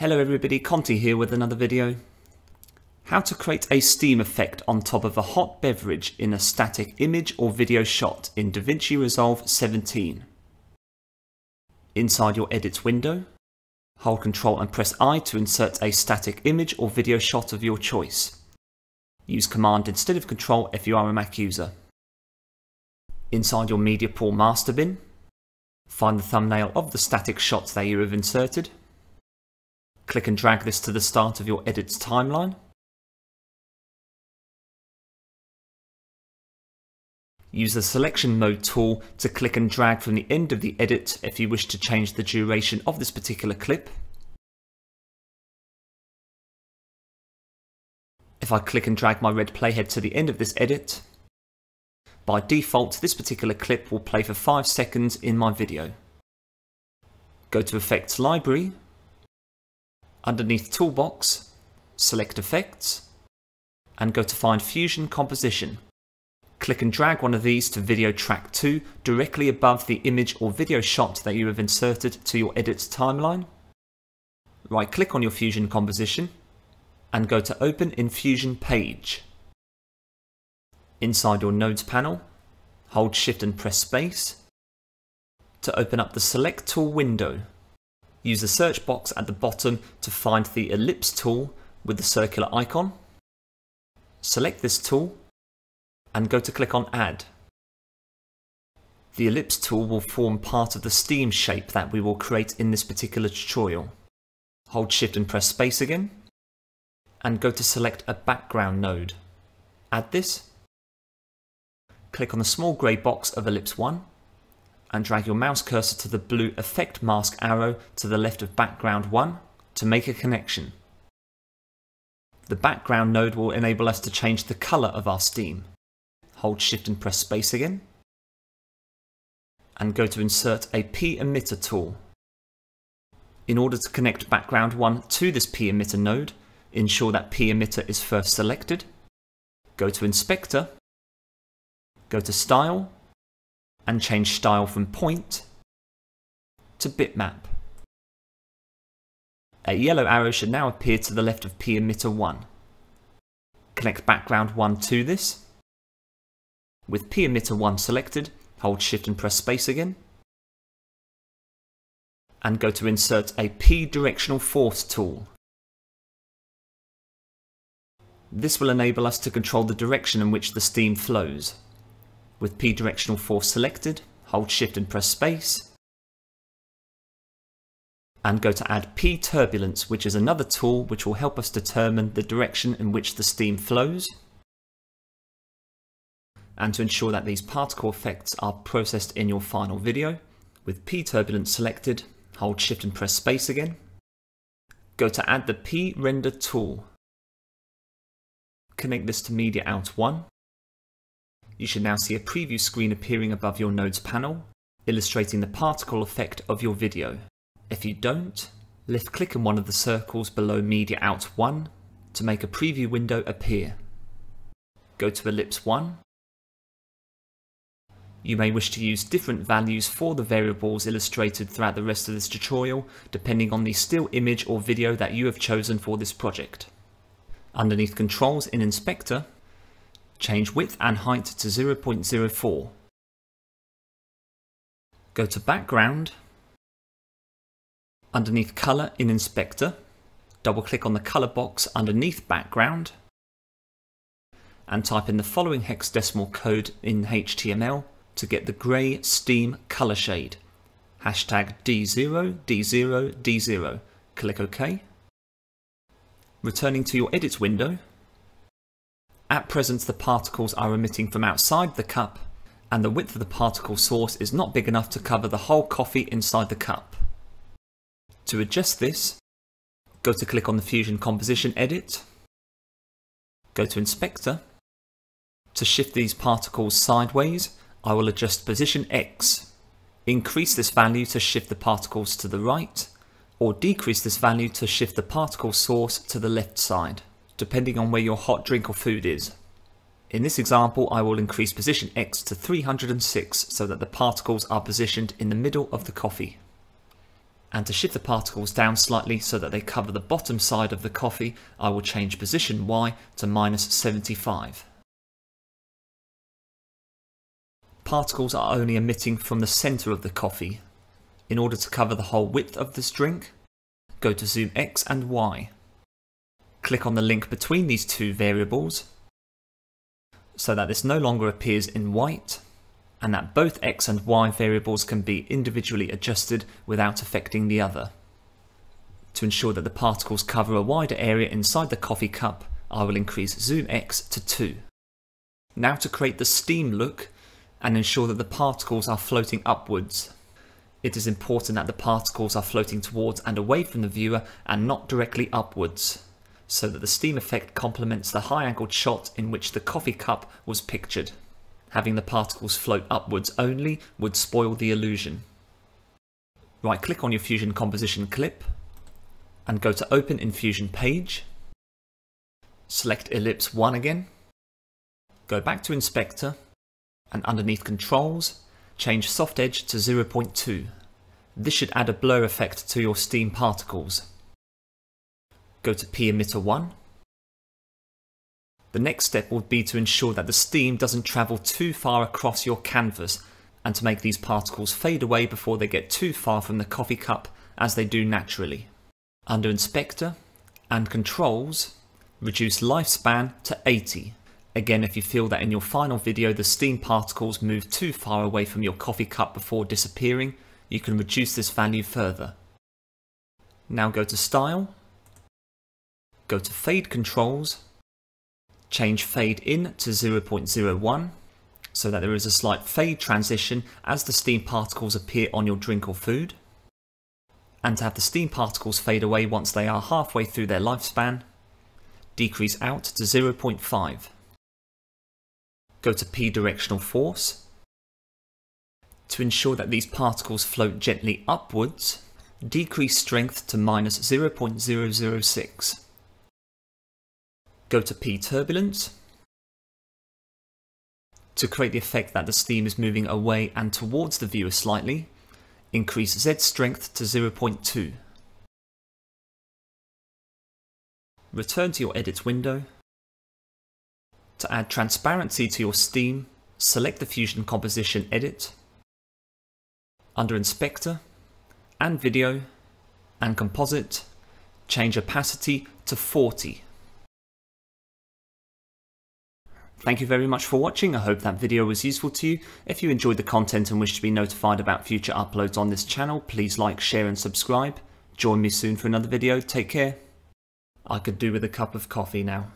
Hello everybody, Conti here with another video. How to create a steam effect on top of a hot beverage in a static image or video shot in DaVinci Resolve 17. Inside your edits window, hold Ctrl and press I to insert a static image or video shot of your choice. Use Command instead of Control if you are a Mac user. Inside your media pool master bin, find the thumbnail of the static shot that you have inserted. Click and drag this to the start of your edits timeline. Use the selection mode tool to click and drag from the end of the edit if you wish to change the duration of this particular clip. If I click and drag my red playhead to the end of this edit, by default this particular clip will play for 5 seconds in my video. Go to Effects Library Underneath Toolbox, select Effects, and go to find Fusion Composition. Click and drag one of these to video track 2 directly above the image or video shot that you have inserted to your edits timeline. Right click on your Fusion composition and go to Open in Fusion Page. Inside your Nodes panel, hold Shift and press Space to open up the Select Tool window Use the search box at the bottom to find the ellipse tool with the circular icon. Select this tool and go to click on Add. The ellipse tool will form part of the steam shape that we will create in this particular tutorial. Hold shift and press space again and go to select a background node. Add this. Click on the small grey box of ellipse 1 and drag your mouse cursor to the blue effect mask arrow to the left of background 1 to make a connection. The background node will enable us to change the colour of our steam. Hold shift and press space again and go to insert a P emitter tool. In order to connect background 1 to this P emitter node, ensure that P emitter is first selected. Go to inspector, go to style and change style from point to bitmap. A yellow arrow should now appear to the left of P emitter 1. Connect background 1 to this. With P emitter 1 selected, hold shift and press space again. And go to insert a P directional force tool. This will enable us to control the direction in which the steam flows. With P directional force selected, hold shift and press space. And go to add P turbulence, which is another tool which will help us determine the direction in which the steam flows. And to ensure that these particle effects are processed in your final video, with P turbulence selected, hold shift and press space again. Go to add the P render tool. Connect this to media out 1 you should now see a preview screen appearing above your nodes panel, illustrating the particle effect of your video. If you don't, left click in one of the circles below Media Out 1 to make a preview window appear. Go to Ellipse 1. You may wish to use different values for the variables illustrated throughout the rest of this tutorial, depending on the still image or video that you have chosen for this project. Underneath Controls in Inspector, Change width and height to 0.04. Go to Background. Underneath Color in Inspector, double click on the color box underneath Background and type in the following hexadecimal code in HTML to get the grey steam color shade. Hashtag D0, D0, D0. Click OK. Returning to your edit window, at present, the particles are emitting from outside the cup, and the width of the particle source is not big enough to cover the whole coffee inside the cup. To adjust this, go to click on the Fusion Composition Edit, go to Inspector. To shift these particles sideways, I will adjust position X. Increase this value to shift the particles to the right, or decrease this value to shift the particle source to the left side depending on where your hot drink or food is. In this example, I will increase position X to 306 so that the particles are positioned in the middle of the coffee. And to shift the particles down slightly so that they cover the bottom side of the coffee, I will change position Y to minus 75. Particles are only emitting from the centre of the coffee. In order to cover the whole width of this drink, go to zoom X and Y. Click on the link between these two variables so that this no longer appears in white and that both x and y variables can be individually adjusted without affecting the other. To ensure that the particles cover a wider area inside the coffee cup, I will increase zoom x to 2. Now to create the steam look and ensure that the particles are floating upwards. It is important that the particles are floating towards and away from the viewer and not directly upwards, so that the steam effect complements the high angled shot in which the coffee cup was pictured having the particles float upwards only would spoil the illusion. Right click on your Fusion composition clip and go to Open in Fusion page. Select Ellipse 1 again. Go back to Inspector and underneath Controls, change Soft Edge to 0.2. This should add a blur effect to your steam particles. Go to P emitter 1 the next step would be to ensure that the steam doesn't travel too far across your canvas and to make these particles fade away before they get too far from the coffee cup as they do naturally. Under Inspector and Controls, reduce lifespan to 80. Again, if you feel that in your final video the steam particles move too far away from your coffee cup before disappearing, you can reduce this value further. Now go to Style, go to Fade Controls, Change fade in to 0.01 so that there is a slight fade transition as the steam particles appear on your drink or food. And to have the steam particles fade away once they are halfway through their lifespan, decrease out to 0.5. Go to P directional force. To ensure that these particles float gently upwards, decrease strength to minus 0.006 go to P turbulence to create the effect that the steam is moving away and towards the viewer slightly, increase Z strength to 0.2. Return to your edit window. To add transparency to your steam, select the Fusion Composition Edit. Under Inspector, and Video, and Composite, change opacity to 40. Thank you very much for watching, I hope that video was useful to you. If you enjoyed the content and wish to be notified about future uploads on this channel, please like, share and subscribe. Join me soon for another video, take care. I could do with a cup of coffee now.